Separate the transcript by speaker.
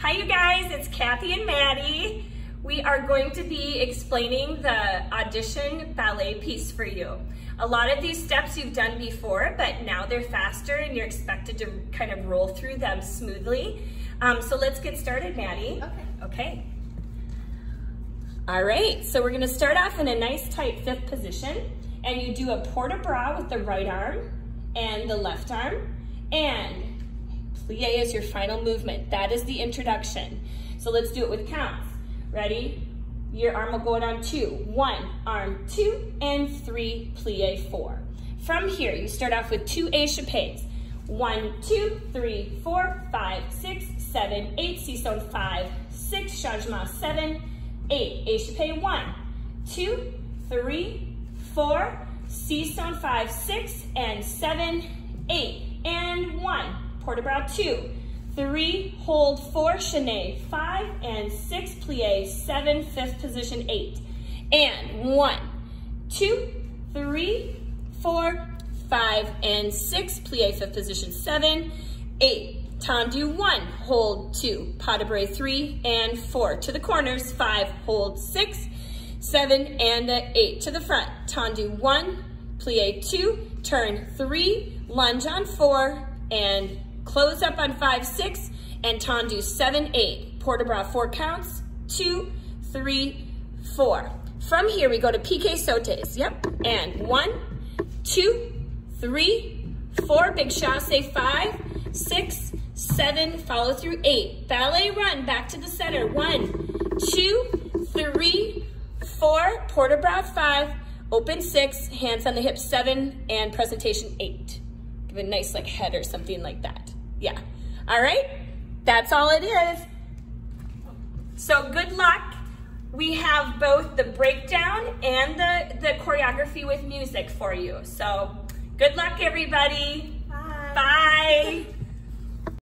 Speaker 1: Hi you guys, it's Kathy and Maddie. We are going to be explaining the audition ballet piece for you. A lot of these steps you've done before, but now they're faster and you're expected to kind of roll through them smoothly. Um, so let's get started, Maddie.
Speaker 2: Okay.
Speaker 1: Okay. All right, so we're gonna start off in a nice tight fifth position and you do a port de bras with the right arm and the left arm and Plie is your final movement. That is the introduction. So let's do it with counts. Ready? Your arm will go down two. One, arm two, and three, plie four. From here, you start off with two A échappés. One, two, three, four, five, six, seven, eight, seesaw five, six, changement seven, eight, A échappé one, two, three, four, seesaw five, six, and seven, eight, and one port de two, three, hold four, chaîné, five and six, plie, seven, fifth position, eight, and one, two, three, four, five and six, plie, fifth position, seven, eight, tendu one, hold two, port de bras three and four, to the corners, five, hold six, seven and eight, to the front, tendu one, plie two, turn three, lunge on four, and Close up on five, six, and tendu seven, eight. Port de bras, four counts, two, three, four. From here, we go to pique sautes, yep. And one, two, three, four, big chasse, five, six, seven, follow through eight. Ballet run, back to the center. One, two, three, four, port de bras, five, open six, hands on the hips, seven, and presentation eight. Give a nice like head or something like that. Yeah. All right? That's all it is. So good luck. We have both the breakdown and the, the choreography with music for you. So good luck, everybody.
Speaker 2: Bye.
Speaker 1: Bye.